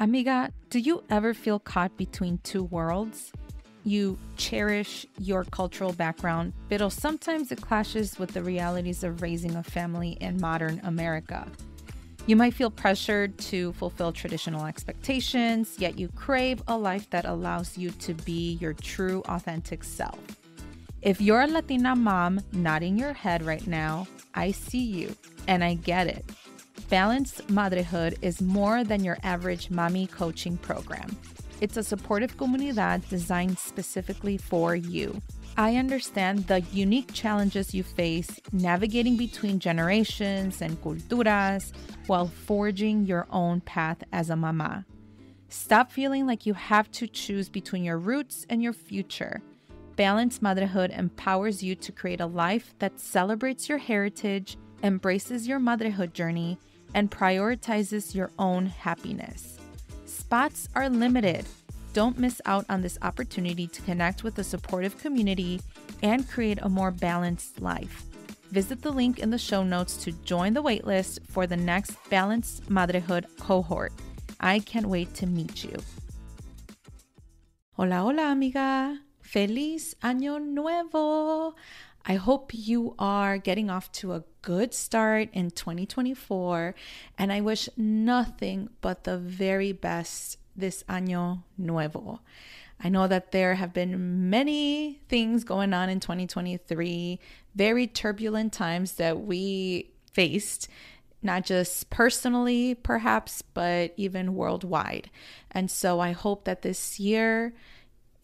Amiga, do you ever feel caught between two worlds? You cherish your cultural background, but sometimes it clashes with the realities of raising a family in modern America. You might feel pressured to fulfill traditional expectations, yet you crave a life that allows you to be your true, authentic self. If you're a Latina mom nodding your head right now, I see you and I get it. Balanced Motherhood is more than your average mommy coaching program. It's a supportive comunidad designed specifically for you. I understand the unique challenges you face navigating between generations and culturas while forging your own path as a mama. Stop feeling like you have to choose between your roots and your future. Balanced Motherhood empowers you to create a life that celebrates your heritage, embraces your motherhood journey, and prioritizes your own happiness. Spots are limited. Don't miss out on this opportunity to connect with a supportive community and create a more balanced life. Visit the link in the show notes to join the waitlist for the next Balanced Motherhood cohort. I can't wait to meet you. Hola, hola, amiga. Feliz Año Nuevo. I hope you are getting off to a good start in 2024, and I wish nothing but the very best this Año Nuevo. I know that there have been many things going on in 2023, very turbulent times that we faced, not just personally, perhaps, but even worldwide. And so I hope that this year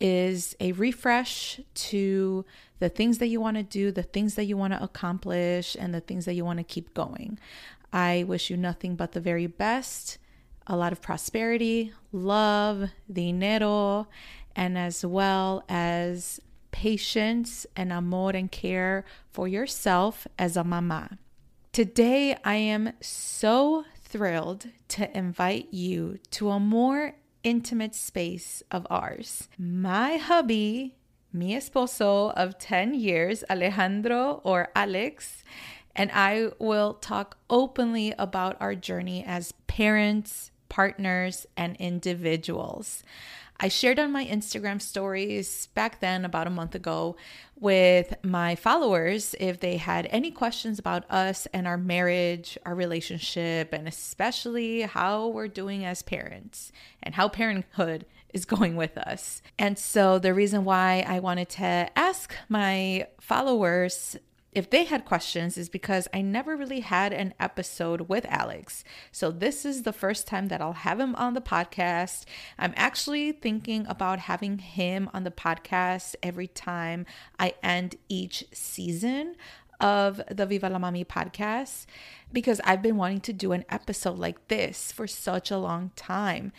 is a refresh to the things that you want to do, the things that you want to accomplish, and the things that you want to keep going. I wish you nothing but the very best, a lot of prosperity, love, dinero, and as well as patience and amor and care for yourself as a mama. Today, I am so thrilled to invite you to a more intimate space of ours. My hubby, mi esposo of 10 years, Alejandro or Alex, and I will talk openly about our journey as parents, partners, and individuals. I shared on my Instagram stories back then, about a month ago, with my followers if they had any questions about us and our marriage, our relationship, and especially how we're doing as parents and how parenthood is going with us. And so, the reason why I wanted to ask my followers if they had questions is because I never really had an episode with Alex. So this is the first time that I'll have him on the podcast. I'm actually thinking about having him on the podcast every time I end each season of the Viva la Mami podcast because I've been wanting to do an episode like this for such a long time.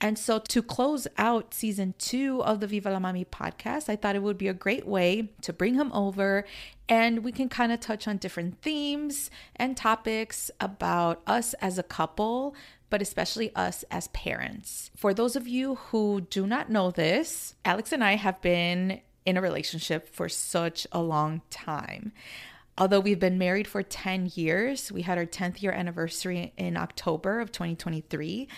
And so, to close out season two of the Viva la Mami podcast, I thought it would be a great way to bring him over and we can kind of touch on different themes and topics about us as a couple, but especially us as parents. For those of you who do not know this, Alex and I have been in a relationship for such a long time. Although we've been married for 10 years, we had our 10th year anniversary in October of 2023.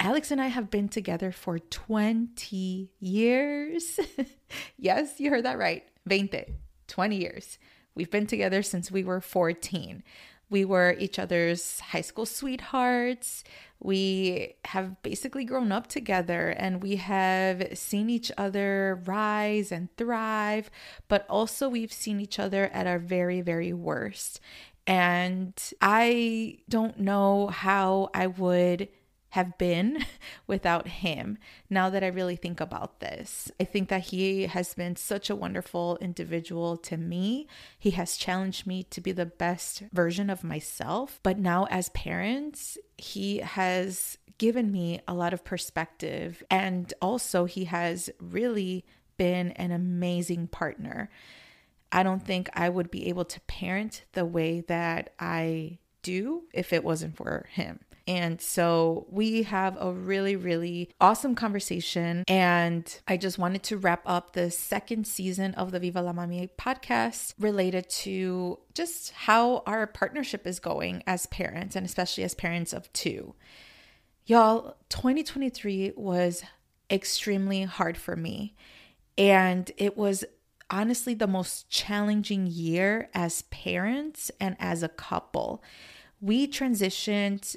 Alex and I have been together for 20 years. yes, you heard that right. 20, 20 years. We've been together since we were 14. We were each other's high school sweethearts. We have basically grown up together and we have seen each other rise and thrive, but also we've seen each other at our very, very worst. And I don't know how I would have been without him now that I really think about this. I think that he has been such a wonderful individual to me. He has challenged me to be the best version of myself. But now, as parents, he has given me a lot of perspective. And also, he has really been an amazing partner. I don't think I would be able to parent the way that I do if it wasn't for him. And so we have a really, really awesome conversation. And I just wanted to wrap up the second season of the Viva la Mami podcast related to just how our partnership is going as parents and especially as parents of two. Y'all, 2023 was extremely hard for me. And it was honestly the most challenging year as parents and as a couple. We transitioned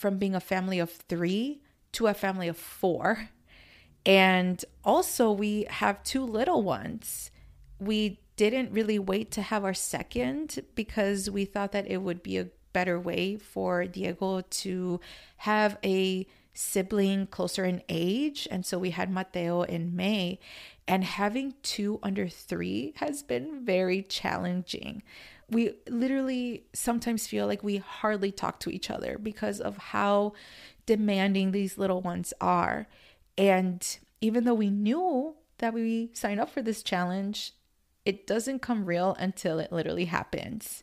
from being a family of three to a family of four. And also, we have two little ones. We didn't really wait to have our second because we thought that it would be a better way for Diego to have a sibling closer in age. And so we had Mateo in May. And having two under three has been very challenging. We literally sometimes feel like we hardly talk to each other because of how demanding these little ones are. And even though we knew that we signed up for this challenge, it doesn't come real until it literally happens.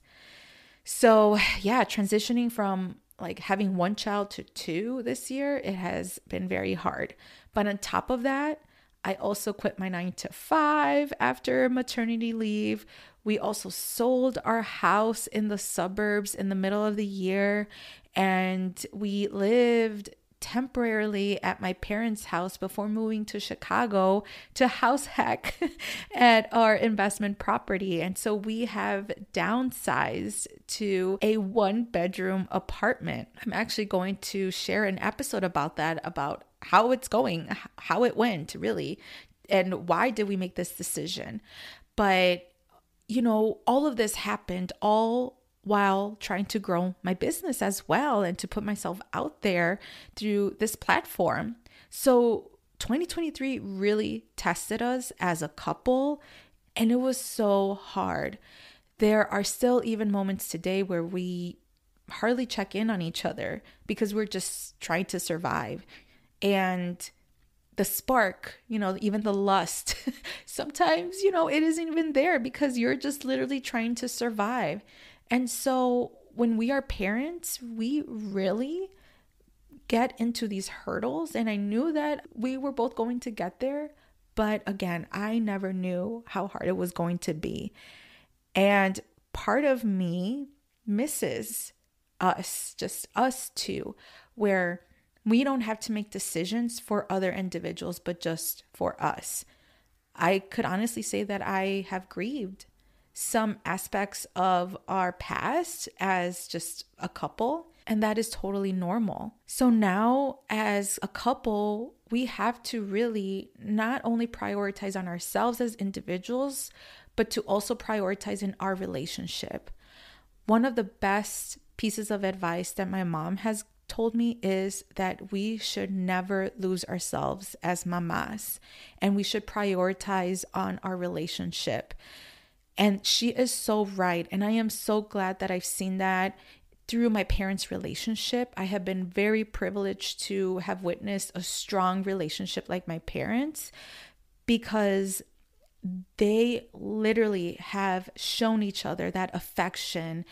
So, yeah, transitioning from like having one child to two this year, it has been very hard. But on top of that, I also quit my nine to five after maternity leave. We also sold our house in the suburbs in the middle of the year and we lived temporarily at my parents' house before moving to Chicago to house hack at our investment property. And so we have downsized to a one bedroom apartment. I'm actually going to share an episode about that, about how it's going, how it went, really, and why did we make this decision. But, you know, all of this happened all while trying to grow my business as well and to put myself out there through this platform. So 2023 really tested us as a couple and it was so hard. There are still even moments today where we hardly check in on each other because we're just trying to survive. And the spark, you know, even the lust, sometimes, you know, it isn't even there because you're just literally trying to survive. And so when we are parents, we really get into these hurdles. And I knew that we were both going to get there. But again, I never knew how hard it was going to be. And part of me misses us, just us two, where we don't have to make decisions for other individuals, but just for us. I could honestly say that I have grieved some aspects of our past as just a couple, and that is totally normal. So now, as a couple, we have to really not only prioritize on ourselves as individuals, but to also prioritize in our relationship. One of the best pieces of advice that my mom has told me is that we should never lose ourselves as mamas and we should prioritize on our relationship. And she is so right. And I am so glad that I've seen that through my parents' relationship. I have been very privileged to have witnessed a strong relationship like my parents because they literally have shown each other that affection,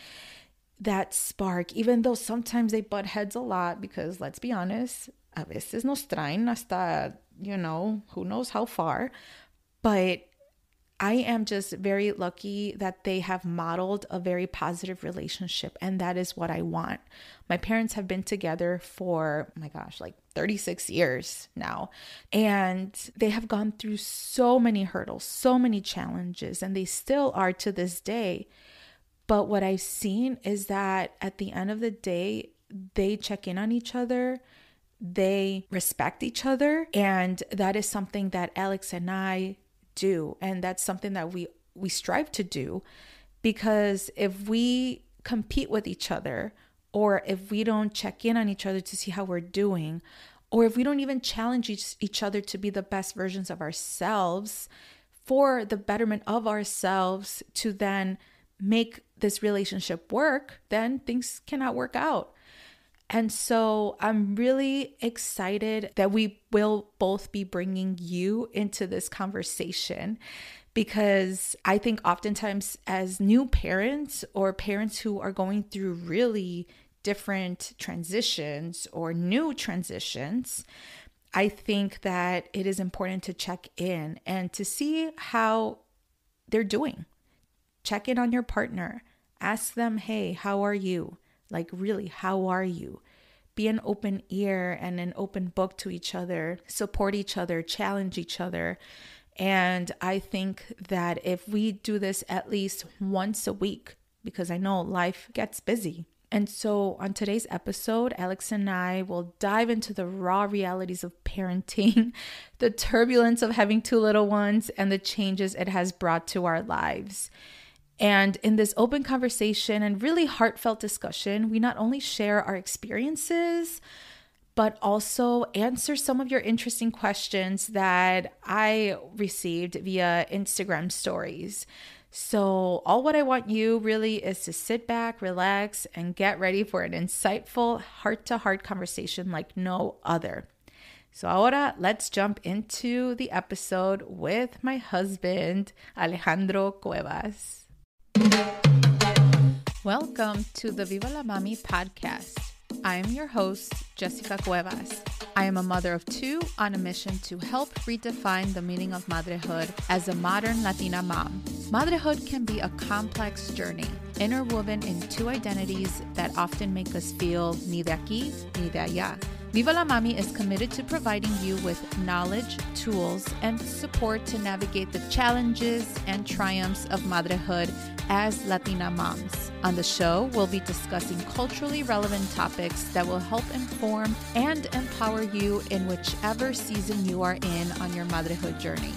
that spark, even though sometimes they butt heads a lot because let's be honest, a veces nos traen hasta, you know, who knows how far. But I am just very lucky that they have modeled a very positive relationship, and that is what I want. My parents have been together for, oh my gosh, like 36 years now, and they have gone through so many hurdles, so many challenges, and they still are to this day. But what I've seen is that at the end of the day, they check in on each other they respect each other and that is something that Alex and I do and that's something that we we strive to do. Because if we compete with each other or if we don't check in on each other to see how we're doing or if we don't even challenge each, each other to be the best versions of ourselves for the betterment of ourselves to then make this relationship work then things cannot work out and so I'm really excited that we will both be bringing you into this conversation because I think oftentimes, as new parents or parents who are going through really different transitions or new transitions, I think that it is important to check in and to see how they're doing. Check in on your partner. Ask them, hey, how are you? Like, really, how are you? be an open ear and an open book to each other, support each other, challenge each other. And I think that if we do this at least once a week, because I know life gets busy. And so on today's episode, Alex and I will dive into the raw realities of parenting, the turbulence of having two little ones, and the changes it has brought to our lives. And in this open conversation and really heartfelt discussion, we not only share our experiences, but also answer some of your interesting questions that I received via Instagram stories. So, all what I want you really is to sit back, relax, and get ready for an insightful heart to heart conversation like no other. So, ahora let's jump into the episode with my husband, Alejandro Cuevas. Welcome to the Viva la Mami podcast. I am your host, Jessica Cuevas. I am a mother of two on a mission to help redefine the meaning of motherhood as a modern Latina mom. Motherhood can be a complex journey, interwoven in two identities that often make us feel ni de aquí ni de allá. Viva la Mami is committed to providing you with knowledge, tools, and support to navigate the challenges and triumphs of motherhood as Latina moms. On the show, we'll be discussing culturally relevant topics that will help inform and empower you in whichever season you are in on your motherhood journey.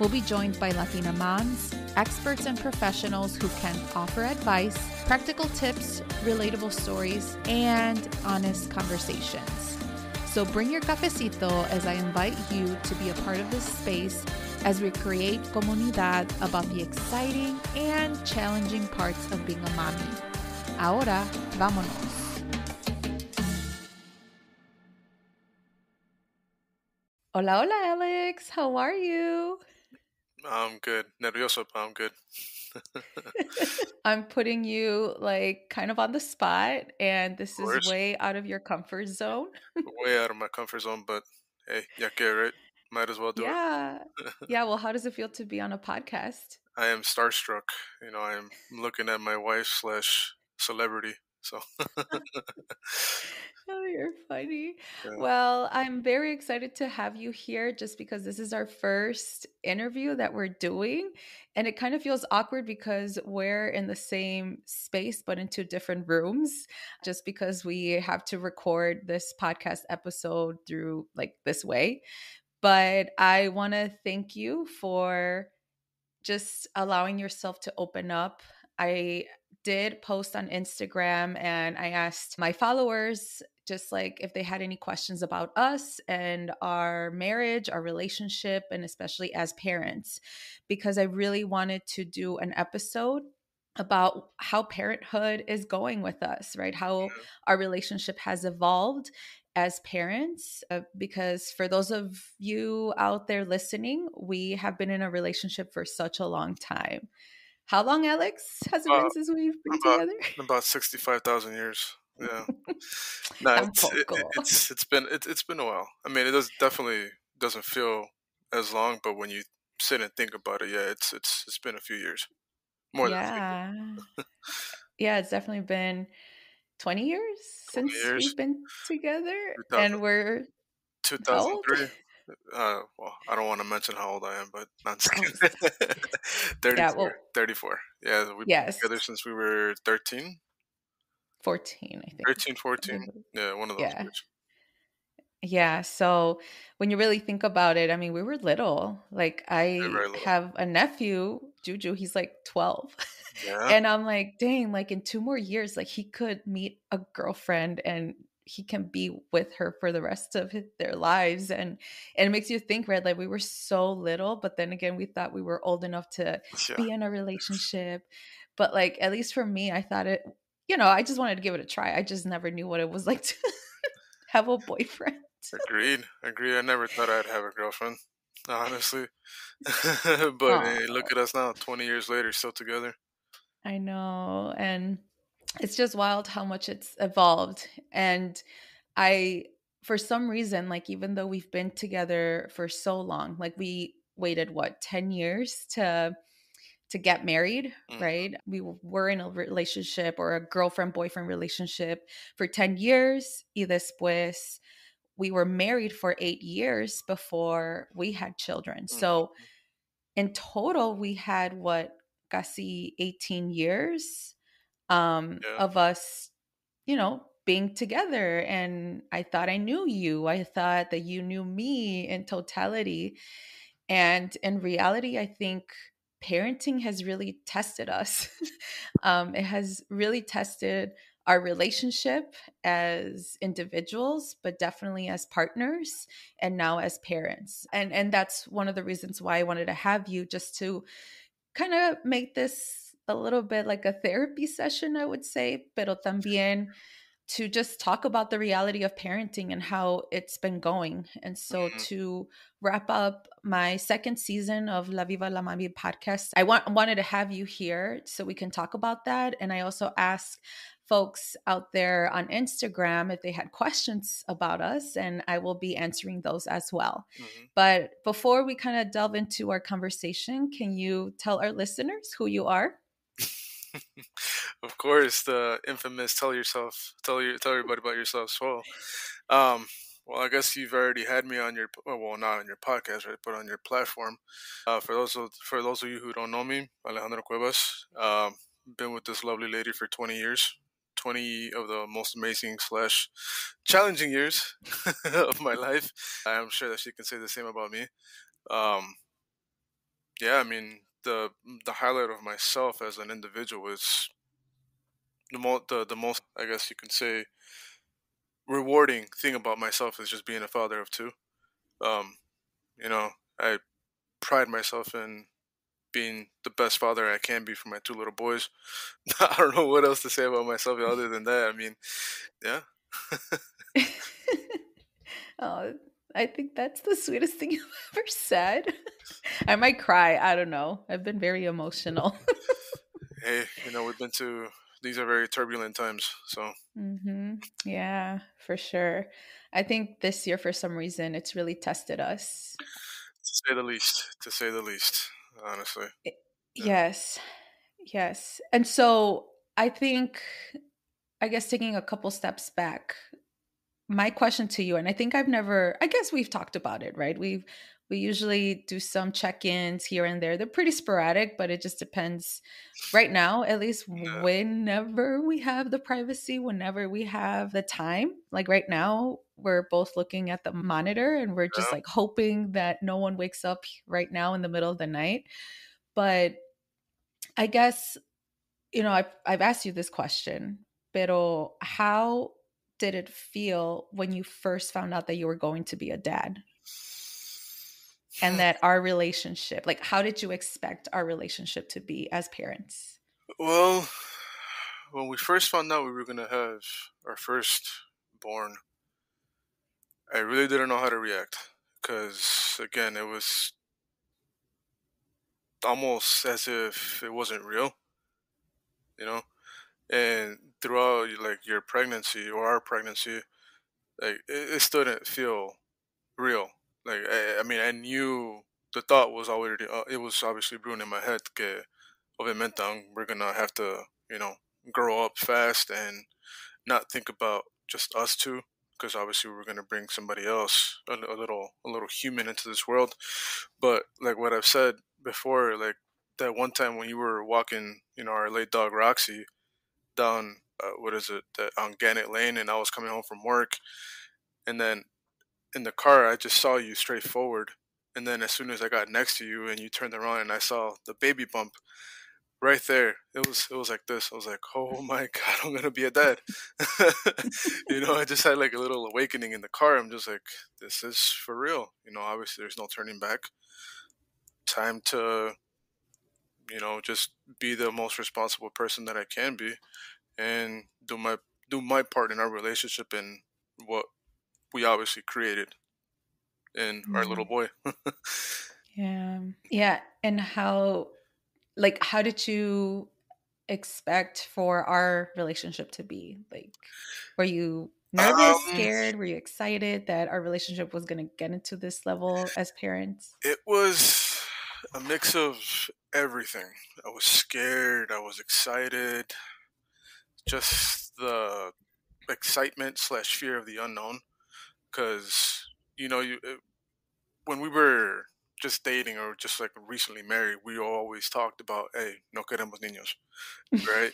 We'll be joined by Latina moms, experts, and professionals who can offer advice, practical tips, relatable stories, and honest conversations. So bring your cafecito as I invite you to be a part of this space as we create comunidad about the exciting and challenging parts of being a mommy. Ahora, vámonos. Hola, hola, Alex. How are you? I'm good. Nervioso, but I'm good. I'm putting you like kind of on the spot, and this is way out of your comfort zone. way out of my comfort zone, but hey, yeah, get right? Might as well do yeah. it. Yeah. yeah. Well, how does it feel to be on a podcast? I am starstruck. You know, I am looking at my wife slash celebrity. So. oh, you're funny. Yeah. Well, I'm very excited to have you here just because this is our first interview that we're doing. And it kind of feels awkward because we're in the same space, but in two different rooms, just because we have to record this podcast episode through like this way. But I want to thank you for just allowing yourself to open up. I did post on Instagram and I asked my followers just like if they had any questions about us and our marriage, our relationship, and especially as parents, because I really wanted to do an episode about how parenthood is going with us, right? How our relationship has evolved as parents uh, because for those of you out there listening we have been in a relationship for such a long time how long alex has it uh, been since we've been about, together? about 65000 years. Yeah. No it's, it, it's it's been it, it's been a while. I mean it does definitely doesn't feel as long but when you sit and think about it yeah it's it's it's been a few years. More than yeah. Yeah it's definitely been 20 years 20 since years. we've been together and we're 2003 uh, well i don't want to mention how old i am but not 34 yeah, well, 34 yeah we've yes. been together since we were 13 14 i think 13 14 yeah one of those yeah. Years. yeah so when you really think about it i mean we were little like i little. have a nephew juju he's like 12 yeah. And I'm like, dang, like in two more years, like he could meet a girlfriend and he can be with her for the rest of their lives and, and it makes you think right like we were so little but then again we thought we were old enough to sure. be in a relationship but like at least for me i thought it you know i just wanted to give it a try i just never knew what it was like to have a boyfriend agreed agreed i never thought i'd have a girlfriend honestly but hey, eh, look at us now 20 years later still together I know. And it's just wild how much it's evolved. And I, for some reason, like, even though we've been together for so long, like, we waited what 10 years to to get married, mm. right? We were in a relationship or a girlfriend boyfriend relationship for 10 years y después we were married for 8 years before we had children. So in total we had what casi 18 years um yeah. of us, you know, being together and I thought I knew you. I thought that you knew me in totality. And in reality, I think parenting has really tested us. um, it has really tested our relationship as individuals but definitely as partners and now as parents and and that's one of the reasons why i wanted to have you just to kind of make this a little bit like a therapy session i would say pero también to just talk about the reality of parenting and how it's been going. And so mm-hmm. to wrap up my second season of La Viva la Mami podcast, I want wanted to have you here so we can talk about that. And I also ask folks out there on Instagram if they had questions about us, and I will be answering those as well. Mm-hmm. But before we kind of delve into our conversation, can you tell our listeners who you are? of course, the infamous "tell yourself, tell you, tell everybody about yourself." So, um, well, I guess you've already had me on your well, not on your podcast, right, but on your platform. Uh, for those of, for those of you who don't know me, Alejandro Cuevas. Um, been with this lovely lady for 20 years. 20 of the most amazing slash challenging years of my life. I'm sure that she can say the same about me. Um, yeah, I mean, the the highlight of myself as an individual is the most the, the most I guess you can say rewarding thing about myself is just being a father of two. Um, you know, I pride myself in being the best father I can be for my two little boys. I don't know what else to say about myself other than that. I mean, yeah. oh, I think that's the sweetest thing you've ever said. I might cry. I don't know. I've been very emotional. hey, you know, we've been to these are very turbulent times. So, mm-hmm. yeah, for sure. I think this year, for some reason, it's really tested us. To say the least. To say the least, honestly. Yeah. Yes. Yes. And so I think, I guess, taking a couple steps back, my question to you and i think i've never i guess we've talked about it right we've we usually do some check-ins here and there they're pretty sporadic but it just depends right now at least yeah. whenever we have the privacy whenever we have the time like right now we're both looking at the monitor and we're just yeah. like hoping that no one wakes up right now in the middle of the night but i guess you know i've, I've asked you this question pero how did it feel when you first found out that you were going to be a dad? And that our relationship, like, how did you expect our relationship to be as parents? Well, when we first found out we were going to have our first born, I really didn't know how to react because, again, it was almost as if it wasn't real, you know? And throughout like your pregnancy or our pregnancy, like it, it still didn't feel real. Like I, I, mean, I knew the thought was already uh, it was obviously brewing in my head. Que obviamente we're gonna have to you know grow up fast and not think about just us two because obviously we're going to bring somebody else a, a, little a little human into this world but like what i've said before like that one time when you were walking you know our late dog roxy down uh, what is it on Gannett Lane, and I was coming home from work, and then in the car I just saw you straight forward, and then as soon as I got next to you and you turned around and I saw the baby bump right there, it was it was like this. I was like, oh my god, I'm gonna be a dad. you know, I just had like a little awakening in the car. I'm just like, this is for real. You know, obviously there's no turning back. Time to you know, just be the most responsible person that I can be and do my do my part in our relationship and what we obviously created in mm. our little boy. yeah. Yeah, and how like how did you expect for our relationship to be? Like were you nervous, um, scared? Were you excited that our relationship was going to get into this level as parents? It was a mix of everything. I was scared. I was excited. Just the excitement slash fear of the unknown, because you know you when we were just dating or just like recently married, we always talked about, hey, no queremos niños, right?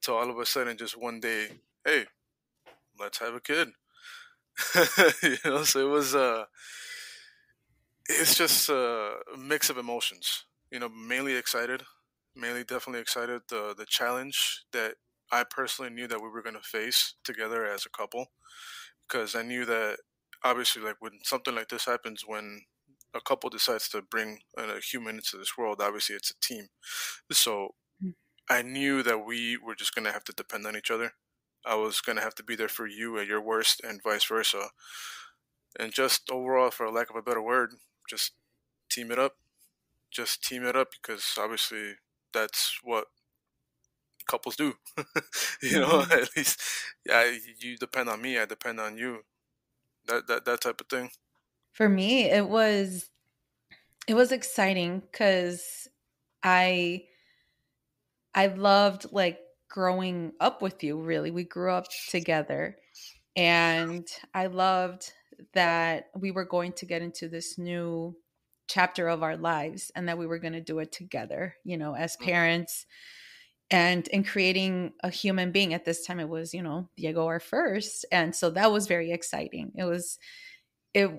so all of a sudden, just one day, hey, let's have a kid. you know, so it was uh it's just a mix of emotions. You know, mainly excited, mainly definitely excited the the challenge that I personally knew that we were going to face together as a couple because I knew that obviously like when something like this happens when a couple decides to bring a human into this world obviously it's a team so mm. i knew that we were just going to have to depend on each other i was going to have to be there for you at your worst and vice versa and just overall for lack of a better word just team it up just team it up because obviously that's what couples do. You know mm-hmm. at least yeah you depend on me i depend on you. That that that type of thing. For me it was it was exciting because i i loved like growing up with you really. We grew up together and i loved that we were going to get into this new chapter of our lives and that we were going to do it together you know as mm. parents and in creating a human being at this time it was you know diego our first and so that was very exciting it was it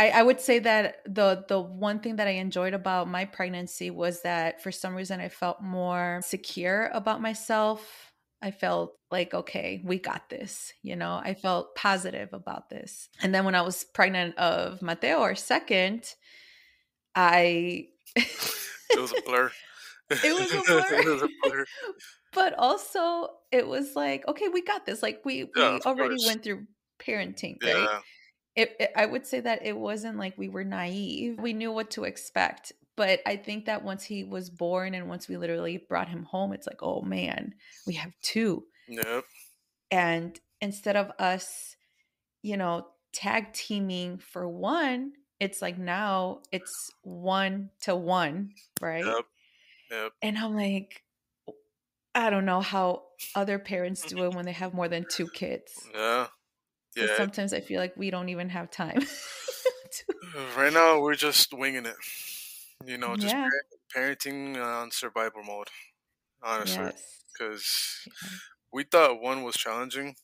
I, I would say that the the one thing that I enjoyed about my pregnancy was that for some reason I felt more secure about myself. I felt like, okay, we got this. You know, I felt positive about this. And then when I was pregnant of Mateo, our second, I. it was a blur. it was a blur. it was a blur. but also, it was like, okay, we got this. Like, we, yeah, we already course. went through parenting, right? It, it, I would say that it wasn't like we were naive. We knew what to expect. But I think that once he was born and once we literally brought him home, it's like, oh man, we have two. Yep. And instead of us, you know, tag teaming for one, it's like now it's one to one, right? Yep. Yep. And I'm like, oh, I don't know how other parents do it when they have more than two kids. Yeah. Yeah. Sometimes I feel like we don't even have time. to... Right now, we're just winging it. You know, just yeah. parenting on survival mode, honestly. Because yes. we thought one was challenging.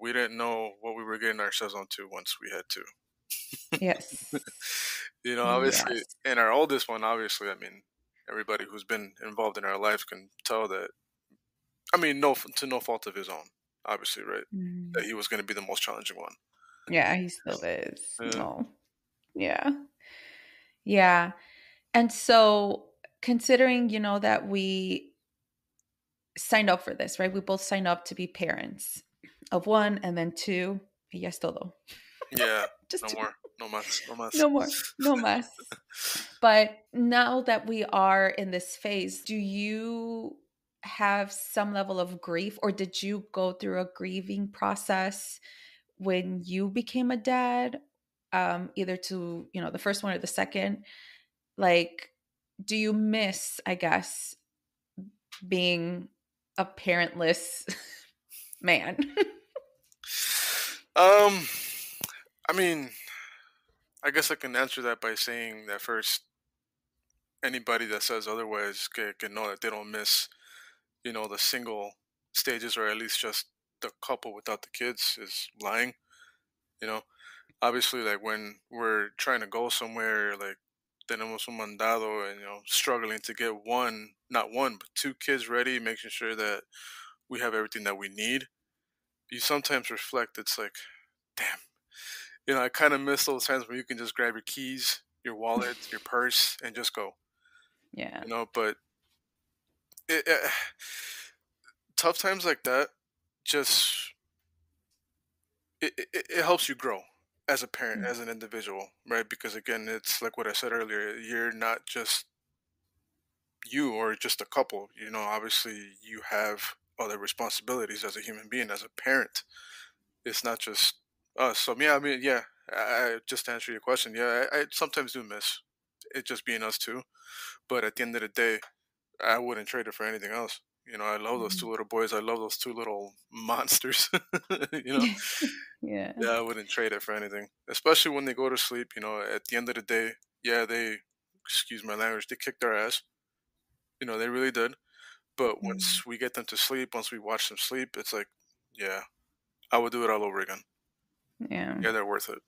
We didn't know what we were getting ourselves onto once we had two. Yes. you know, obviously, yes. and our oldest one, obviously, I mean, everybody who's been involved in our life can tell that. I mean, no, to no fault of his own obviously, right? Mm. That he was going to be the most challenging one. Yeah, he still is. Yeah. No. Yeah. Yeah. And so, considering, you know, that we signed up for this, right? We both signed up to be parents of one and then two. Yes, todo. Yeah. Just no two. more. No más. No más. No more. No más. but now that we are in this phase, do you have some level of grief or did you go through a grieving process when you became a dad um either to you know the first one or the second like do you miss i guess being a parentless man? Um i mean i guess i can answer that by saying that first anybody that says otherwise can, can know that they don't miss you know the single stages or at least just the couple without the kids is lying you know? Obviously like when we're trying to go somewhere like tenemos un mandado and you know struggling to get one not one but two kids ready making sure that we have everything that we need. You sometimes reflect it's like damn. You know i kind of miss those times where you can just grab your keys your wallet your purse and just go. Yeah. You know but it, eh, it, tough times like that just it, it, it, helps you grow as a parent, mm-hmm. as an individual, right? Because again, it's like what I said earlier. You're not just you or just a couple. You know, obviously you have other responsibilities as a human being, as a parent. It's not just us. So yeah, I mean, yeah. I, just to answer your question, yeah, I, I sometimes do miss it just being us two. But at the end of the day, I wouldn't trade it for anything else. You know, I love those two mm-hmm. little boys. I love those two little monsters. you know, yeah, yeah, I wouldn't trade it for anything. Especially when they go to sleep. You know, at the end of the day, yeah, they, excuse my language, they kicked our ass. You know, they really did. But mm. once we get them to sleep, once we watch them sleep, it's like, yeah, I would do it all over again. Yeah, yeah, they're worth it.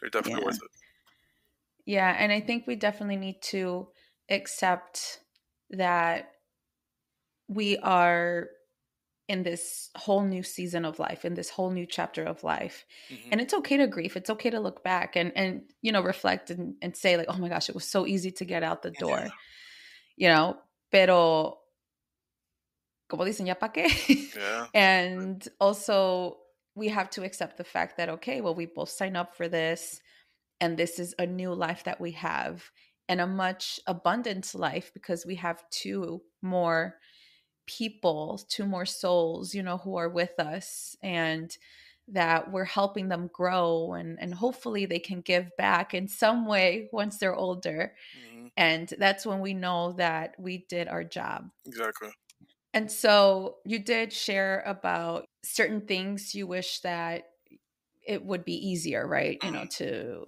They're definitely yeah. worth it. Yeah, and I think we definitely need to accept that we are in this whole new season of life in this whole new chapter of life mm-hmm. and it's okay to grieve it's okay to look back and and you know reflect and, and say like oh my gosh it was so easy to get out the door yeah. you know pero como dicen ya pa qué yeah. and also we have to accept the fact that okay well we both sign up for this and this is a new life that we have and a much abundant life because we have two more people, two more souls, you know, who are with us and that we're helping them grow and and hopefully they can give back in some way once they're older. Mm-hmm. And that's when we know that we did our job. Exactly. And so you did share about certain things you wish that it would be easier, right? You know, mm-hmm. to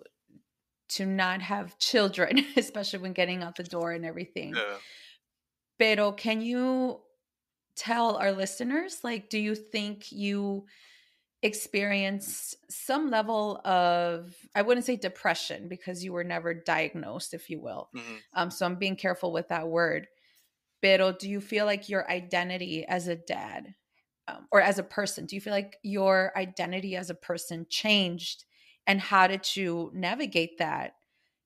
to not have children, especially when getting out the door and everything. Yeah. Pero can you tell our listeners like do you think you experienced some level of i wouldn't say depression because you were never diagnosed if you will mm-hmm. um, so i'm being careful with that word pero do you feel like your identity as a dad um, or as a person do you feel like your identity as a person changed and how did you navigate that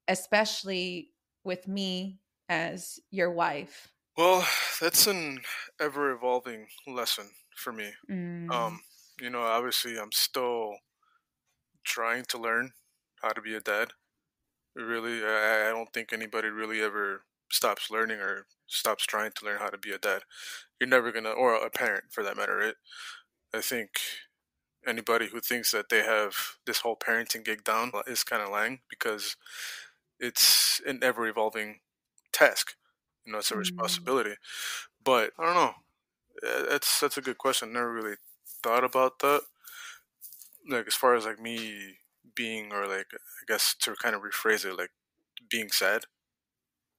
especially with me as your wife well, that's an ever evolving lesson for me. Mm. Um, you know, obviously, I'm still trying to learn how to be a dad. Really, I, I don't think anybody really ever stops learning or stops trying to learn how to be a dad. You're never gonna, or a parent for that matter. Right? I think anybody who thinks that they have this whole parenting gig down is kind of lying because it's an ever evolving task. You know, it's a mm. responsibility. But I don't know. That's that's a good question. Never really thought about that. Like as far as like me being or like I guess to kind of rephrase it, like being sad.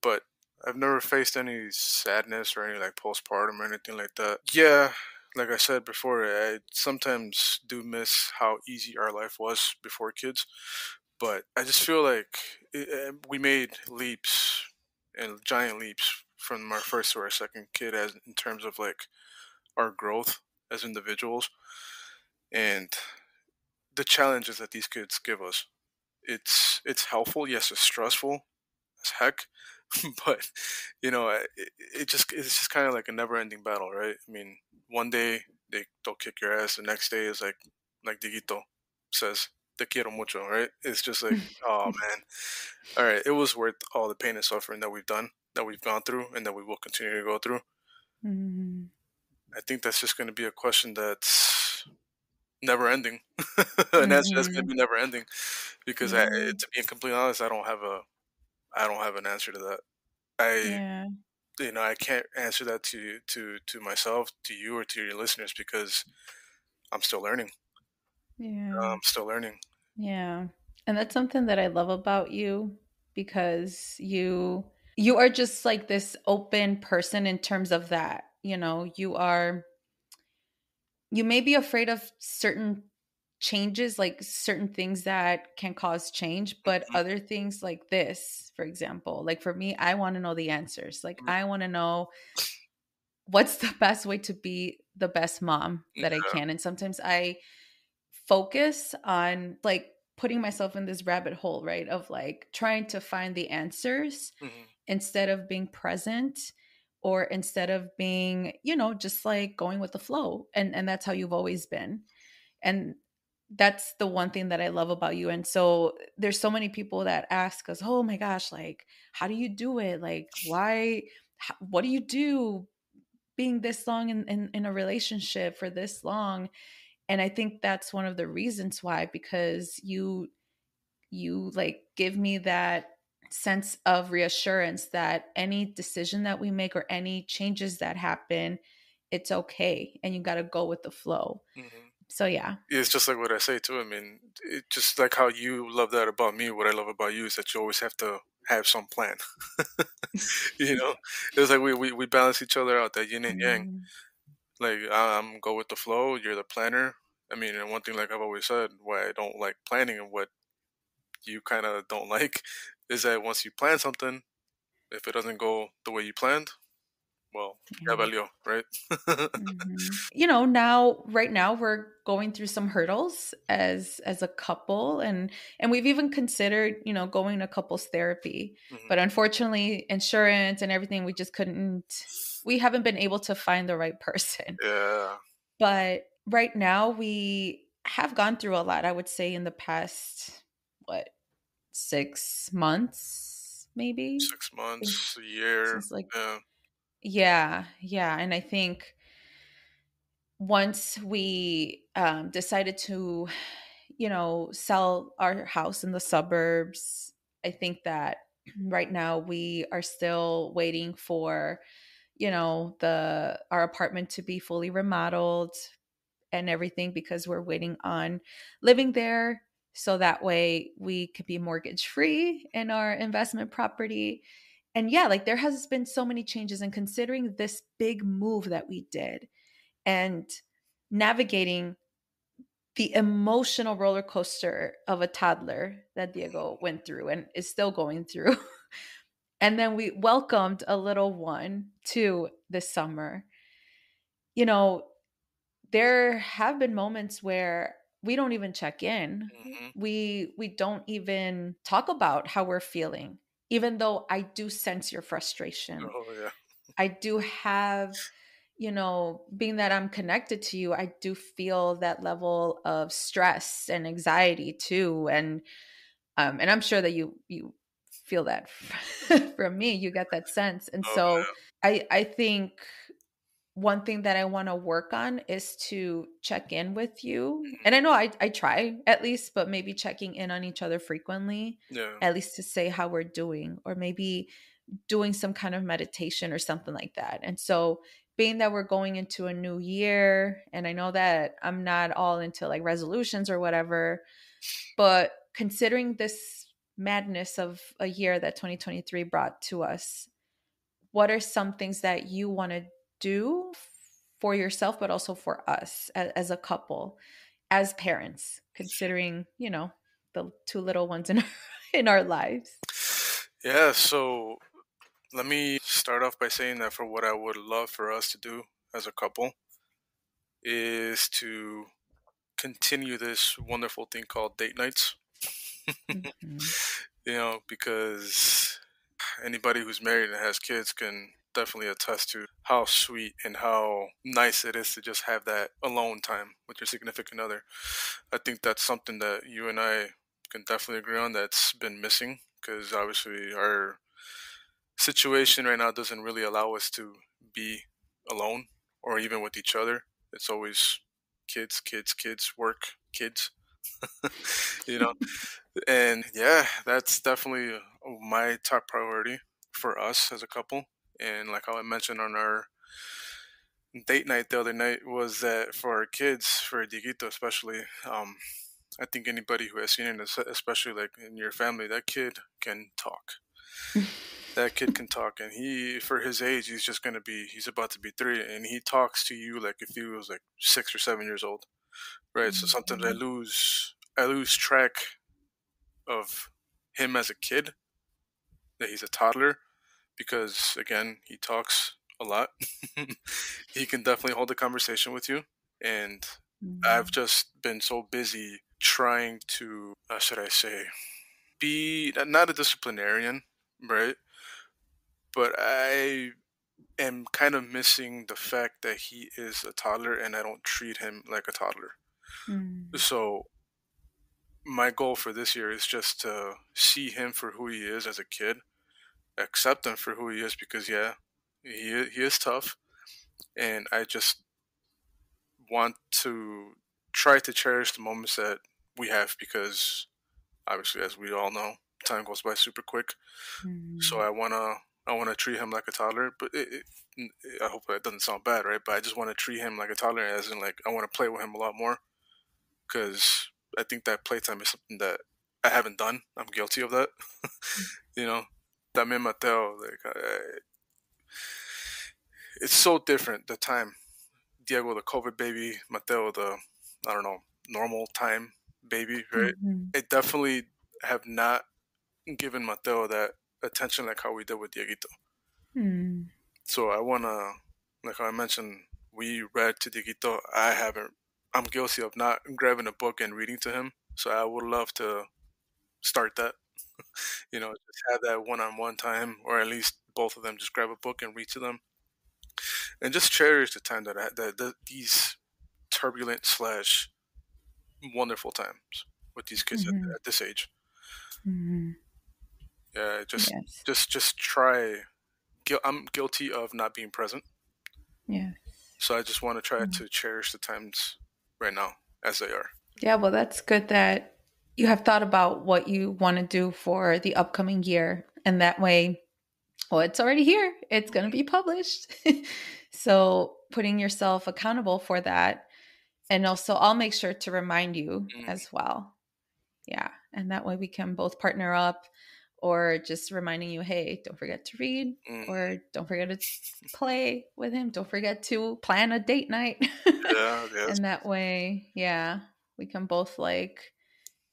But I've never faced any sadness or any like postpartum or anything like that. Yeah, like I said before, I sometimes do miss how easy our life was before kids. But I just feel like it, eh, we made leaps and giant leaps from our first to our second kid as in terms of like our growth as individuals. And the challenges that these kids give us it's it's helpful. Yes it's stressful as heck but you know it, it just it's just kind of like a never ending battle right? I mean one day they they'll kick your ass the next day is like like Dieguito says te quiero mucho, right? It's just like, oh man, all right, it was worth all the pain and suffering that we've done, that we've gone through, and that we will continue to go through. Mm-hmm. I think that's just going to be a question that's never ending. and that's just going to be never ending because I, to be completely honest, I don't have a, I don't have an answer to that. I, yeah. you know, I can't answer that to to to myself, to you, or to your listeners because I'm still learning. Yeah. I'm still learning. Yeah. And that's something that I love about you because you you are just like this open person in terms of that. You know, you are you may be afraid of certain changes like certain things that can cause change but mm-hmm. other things like this for example like for me i want to know the answers like mm-hmm. i want to know what's the best way to be the best mom that yeah. i can and sometimes i focus on like putting myself in this rabbit hole, right? Of like trying to find the answers mm-hmm. instead of being present or instead of being, you know, just like going with the flow. And and that's how you've always been. And that's the one thing that I love about you. And so there's so many people that ask us, "Oh my gosh, like how do you do it? Like why how, what do you do being this long in, in in a relationship for this long?" And i think that's one of the reasons why because you you like give me that sense of reassurance that any decision that we make or any changes that happen, it's okay and you got to go with the flow. Mm-hmm. So yeah. It's just like what I say too. I mean, it just like how you love that about me. What I love about you is that you always have to have some plan. you know, it's like we, we, we balance each other out, that yin and yang. Mm-hmm. Like I'm go with the flow. You're the planner. I mean, and one thing like I've always said, why I don't like planning and what you kind of don't like is that once you plan something, if it doesn't go the way you planned, well, ya mm-hmm. valió, right? mm-hmm. You know, now right now we're going through some hurdles as as a couple and and we've even considered, you know, going to couples therapy. Mm-hmm. But unfortunately, insurance and everything we just couldn't we haven't been able to find the right person. Yeah. But right now we have gone through a lot, I would say in the past what six months, maybe six months, a year. Like yeah. yeah, yeah, and I think once we um, decided to, you know, sell our house in the suburbs, I think that right now we are still waiting for you know the our apartment to be fully remodeled and everything because we're waiting on living there so that way we could be mortgage free in our investment property and yeah like there has been so many changes and considering this big move that we did and navigating the emotional roller coaster of a toddler that Diego went through and is still going through. and then we welcomed a little one to this summer. You know, there have been moments where we don't even check in mm-hmm. we we don't even talk about how we're feeling even though i do sense your frustration oh, yeah. i do have you know being that i'm connected to you i do feel that level of stress and anxiety too and um and i'm sure that you you feel that from me you get that sense and oh, so yeah. i i think one thing that I want to work on is to check in with you. Mm-hmm. And I know I, I try at least, but maybe checking in on each other frequently, yeah. at least to say how we're doing, or maybe doing some kind of meditation or something like that. And so, being that we're going into a new year, and I know that I'm not all into like resolutions or whatever, but considering this madness of a year that 2023 brought to us, what are some things that you want to do for yourself, but also for us as, as a couple, as parents, considering, you know, the two little ones in our, in our lives? Yeah, so let me start off by saying that for what I would love for us to do as a couple is to continue this wonderful thing called date nights. mm-hmm. You know, because anybody who's married and has kids can definitely attest to how sweet and how nice it is to just have that alone time with your significant other. I think that's something that you and I can definitely agree on that's been missing because obviously our situation right now doesn't really allow us to be alone or even with each other. It's always kids, kids, kids, work, kids. you know, and yeah, that's definitely my top priority for us as a couple and like how I mentioned on our date night the other night was that for our kids, for Dieguito especially, um, I think anybody who has seen it, especially like in your family, that kid can talk. that kid can talk, and he, for his age, he's just gonna be, he's about to be three, and he talks to you like if he was like six or seven years old, right? Mm-hmm. So sometimes I lose, I lose track of him as a kid, that he's a toddler, because again, he talks a lot. he can definitely hold a conversation with you, and mm-hmm. I've just been so busy trying to, how should I say, be not a disciplinarian, right? But I am kind of missing the fact that he is a toddler and I don't treat him like a toddler. Mm. So my goal for this year is just to see him for who he is as a kid accept him for who he is because yeah, he he is tough, and I just want to try to cherish the moments that we have because obviously, as we all know, time goes by super quick. Mm-hmm. So I wanna I wanna treat him like a toddler, but it, it, I hope that doesn't sound bad, right? But I just want to treat him like a toddler, as in like I want to play with him a lot more, because I think that playtime is something that I haven't done. I'm guilty of that. Mm. you know, también Mateo, like I, it's so different the time. Diego, the COVID baby, Mateo, the I don't know normal time baby, right? Mm-hmm. It definitely have not given Mateo that attention like how we did with Dieguito. Mm. So I wanna, like I mentioned, we read to Dieguito. I haven't. I'm guilty of not grabbing a book and reading to him. So I would love to start that. You know, just have that one-on-one time, or at least both of them just grab a book and read to them, and just cherish the time that I, that, that these turbulent slash wonderful times with these kids mm-hmm. at, at, this age. Mm-hmm. Yeah, just yes. just just try. I'm guilty of not being present. Yeah. So I just want to try mm-hmm. to cherish the times right now as they are. Yeah, well, that's good that you have thought about what you want to do for the upcoming year, and that way, well, it's already here. It's going to be published. so putting yourself accountable for that and also I'll make sure to remind you mm. as well. Yeah. And that way we can both partner up or just reminding you, hey, don't forget to read mm. or don't forget to play with him. Don't forget to plan a date night. yeah, and that way, yeah, we can both like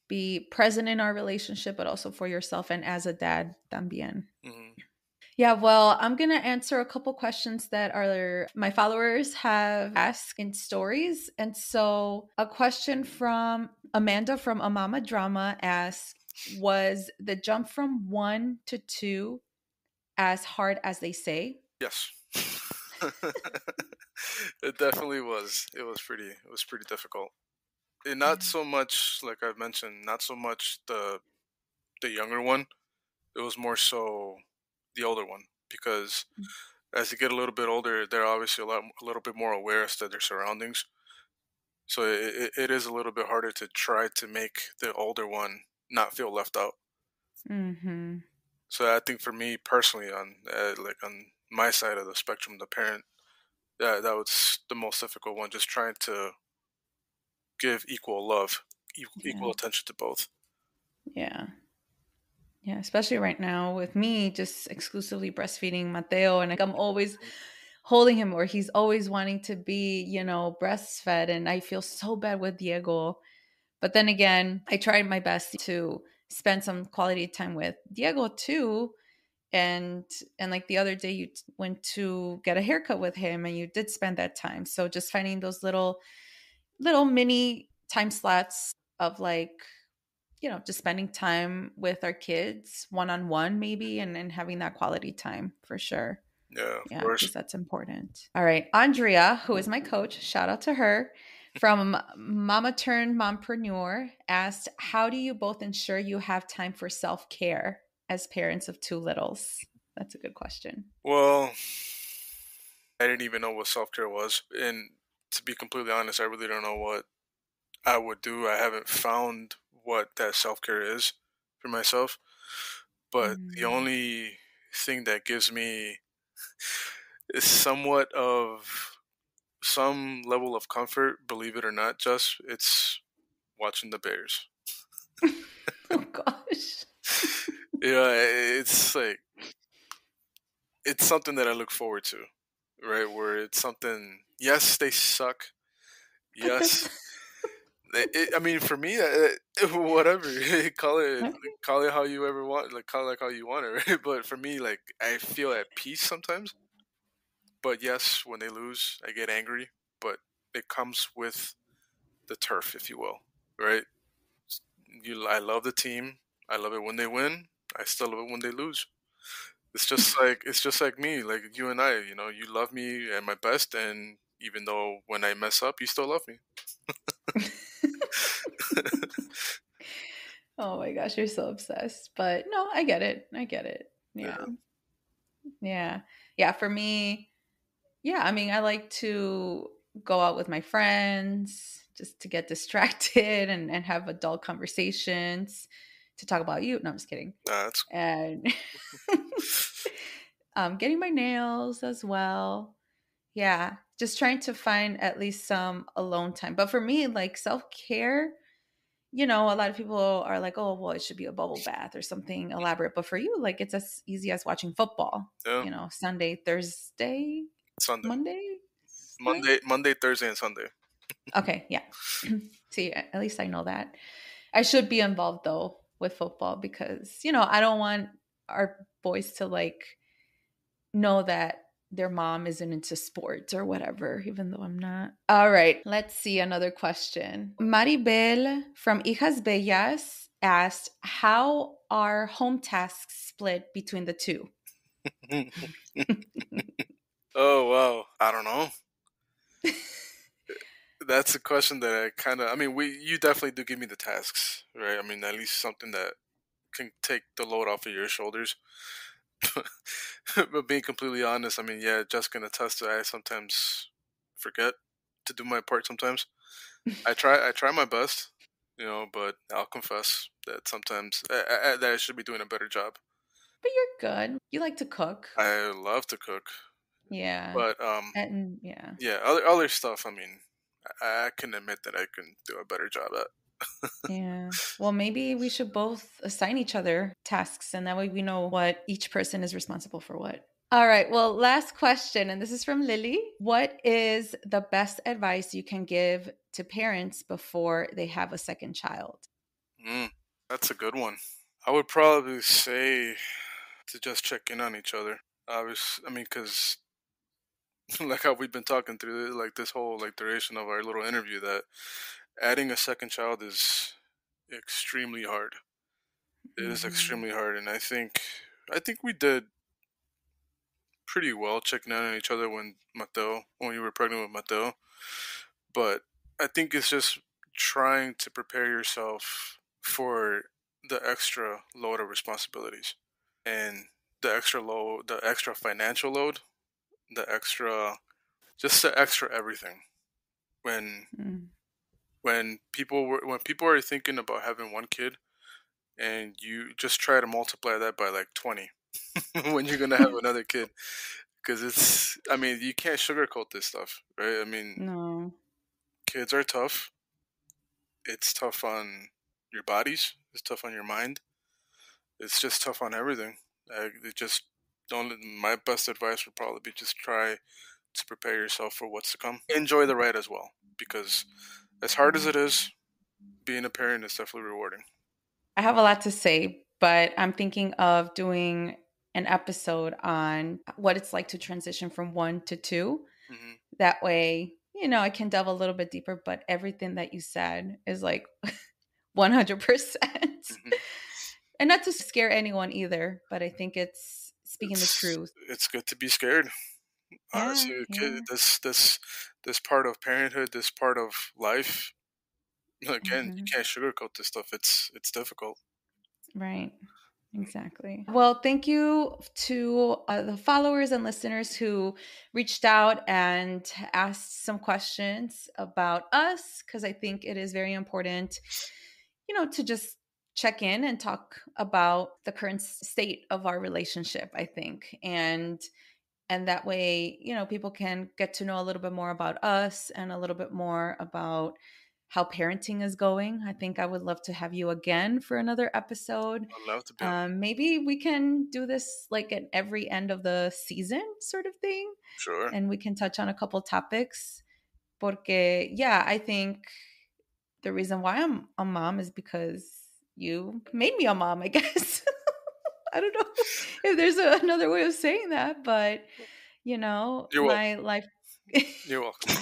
be present in our relationship, but also for yourself and as a dad también. Mm. Yeah, well, I'm going to answer a couple questions that are my followers have asked in stories. And so, a question from Amanda from Amama Drama asks Was the jump from one to two as hard as they say? Yes. it definitely was. It was pretty it was pretty difficult. And not so much like I've mentioned, not so much the the younger one. It was more so the older one because mm. as they get a little bit older, they're obviously a lot a little bit more aware as to their surroundings. So it, it is a little bit harder to try to make the older one not feel left out. Mm-hmm. So I think for me personally, on uh, like on my side of the spectrum, the parent, yeah, that was the most difficult one. Just trying to give equal love, equal, yeah. equal attention to both. Yeah. Yeah, especially right now with me just exclusively breastfeeding Mateo and like I'm always holding him or he's always wanting to be, you know, breastfed and I feel so bad with Diego. But then again, I tried my best to spend some quality time with Diego too. And and like the other day you went to get a haircut with him and you did spend that time. So just finding those little little mini time slots of like you know, just spending time with our kids one on one, maybe, and, and having that quality time for sure. Yeah, yeah, because that's important. All right, Andrea, who is my coach, shout out to her from Mama Turned Mompreneur, asked, "How do you both ensure you have time for self care as parents of two littles?" That's a good question. Well, I didn't even know what self care was, and to be completely honest, I really don't know what I would do. I haven't found what that self care is for myself. But mm. the only thing that gives me is somewhat of some level of comfort, believe it or not, just it's watching the Bears. oh gosh. yeah, it's like it's something that I look forward to, right? Where it's something. Yes, they suck. Yes, it, I mean, for me, uh, whatever, call it, call it how you ever want, like call it like how you want it, right? But for me, like I feel at peace sometimes. But yes, when they lose, I get angry. But it comes with the turf, if you will, right? You, I love the team. I love it when they win. I still love it when they lose. It's just like it's just like me, like you and I. You know, you love me at my best, and even though when I mess up, you still love me. oh my gosh, you're so obsessed. But no, I get it. I get it. Yeah. yeah. Yeah. Yeah. For me, yeah, I mean, I like to go out with my friends just to get distracted and, and have adult conversations. To talk about you. No, I'm just kidding. Nah, and um, getting my nails as well. Yeah, just trying to find at least some alone time. But for me, like self care, you know, a lot of people are like, oh, well, it should be a bubble bath or something elaborate. But for you, like, it's as easy as watching football. Yeah. You know, Sunday, Thursday, Sunday, Monday, Monday, Monday, Thursday, and Sunday. okay, yeah. See, at least I know that. I should be involved though with football because you know I don't want our boys to like know that their mom isn't into sports or whatever, even though I'm not. All right, let's see another question. Maribel from Hijas Bellas asked, How are home tasks split between the two? oh, wow. I don't know. That's a question that I kind of, I mean, we, you definitely do give me the tasks, right? I mean, at least something that can take the load off of your shoulders. but being completely honest, I mean, yeah, just gonna test it. I sometimes forget to do my part. Sometimes I try, I try my best, you know, but I'll confess that sometimes I, I, that I should be doing a better job. But you're good. You like to cook. I love to cook. Yeah. But um. And yeah. Yeah, other other stuff. I mean, I, can admit that I can do a better job at yeah. Well, maybe we should both assign each other tasks and that way we know what each person is responsible for what. All right. Well, last question, and this is from Lily. What is the best advice you can give to parents before they have a second child? Mm, that's a good one. I would probably say to just check in on each other. I was, I mean, because like how we've been talking through like this whole like duration of our little interview that adding a second child is extremely hard. It mm-hmm. is extremely hard, and I think I think we did pretty well checking out on each other when Mateo when you were pregnant with Mateo. But I think it's just trying to prepare yourself for the extra load of responsibilities and the extra load, the extra financial load, the extra, just the extra everything. When mm when people were when people are thinking about having one kid and you just try to multiply that by like 20 when you're gonna have another kid because it's i mean you can't sugarcoat this stuff right? I mean no. kids are tough. It's tough on your bodies. It's tough on your mind. It's just tough on everything. I, it just don't my best advice would probably be just try to prepare yourself for what's to come enjoy the ride as well because as hard as it is, being a parent is definitely rewarding. I have a lot to say, but I'm thinking of doing an episode on what it's like to transition from one to 2 mm-hmm. That way, you know, I can delve a little bit deeper, but everything that you said is like 100%. percent mm-hmm. And not to scare anyone either, but I think it's speaking it's, the truth. It's good to be scared. Honestly, yeah, yeah. this this this part of parenthood, this part of life. Again, mm-hmm. you can't sugarcoat this stuff. It's it's difficult. Right. Exactly. Well, thank you to uh, the followers and listeners who reached out and asked some questions about us because I think it is very important, you know, to just check in and talk about the current state of our relationship, I think. And and that way you know people can get to know a little bit more about us and a little bit more about how parenting is going i think i would love to have you again for another episode I'd love to be. Um, maybe we can do this like at every end of the season sort of thing sure and we can touch on a couple topics porque yeah i think the reason why i'm a mom is because you made me a mom i guess I don't know if there's a, another way of saying that, but you know, You're my welcome. life. You're welcome.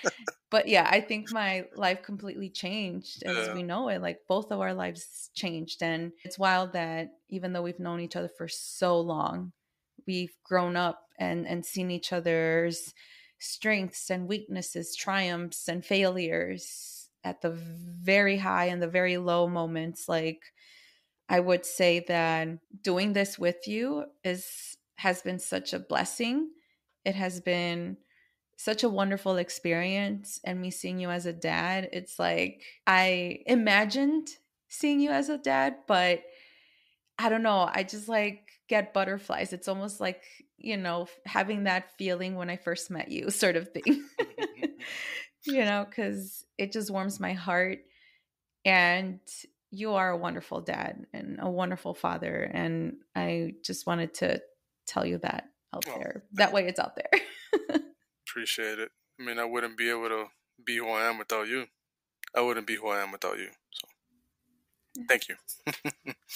but yeah, I think my life completely changed as yeah. we know it. Like both of our lives changed. And it's wild that even though we've known each other for so long, we've grown up and, and seen each other's strengths and weaknesses, triumphs and failures at the very high and the very low moments. Like I would say that doing this with you is has been such a blessing. It has been such a wonderful experience and me seeing you as a dad, it's like I imagined seeing you as a dad, but I don't know. I just like get butterflies. It's almost like, you know, having that feeling when I first met you, sort of thing. you know, because it just warms my heart. And you are a wonderful dad and a wonderful father. And I just wanted to tell you that out oh, there. That way it's out there. appreciate it. I mean, I wouldn't be able to be who I am without you. I wouldn't be who I am without you. So thank you.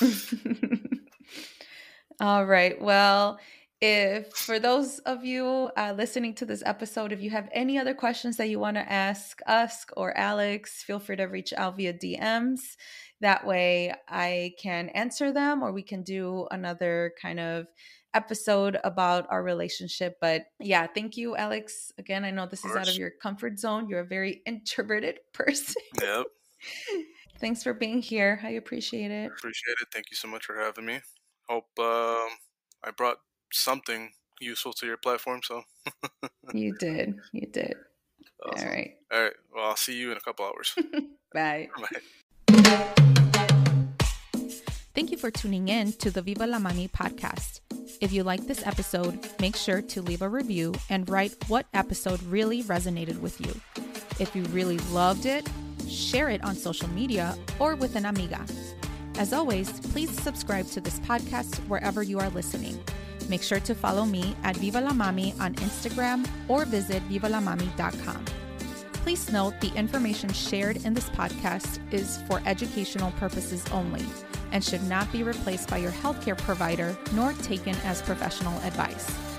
All right. Well, if for those of you uh, listening to this episode, if you have any other questions that you want to ask us or Alex, feel free to reach out via DMs. That way I can answer them or we can do another kind of episode about our relationship. But yeah, thank you, Alex. Again, I know this is out of your comfort zone. You're a very introverted person. Yep. Thanks for being here. I appreciate it. Appreciate it. Thank you so much for having me. Hope um, I brought something useful to your platform. So you did. You did. Awesome. All right. All right. Well, I'll see you in a couple hours. Bye. Bye. Thank you for tuning in to the Viva la Mami podcast. If you like this episode, make sure to leave a review and write what episode really resonated with you. If you really loved it, share it on social media or with an amiga. As always, please subscribe to this podcast wherever you are listening. Make sure to follow me at Viva La Mami on Instagram or visit vivalamami.com. Please note the information shared in this podcast is for educational purposes only and should not be replaced by your healthcare provider nor taken as professional advice.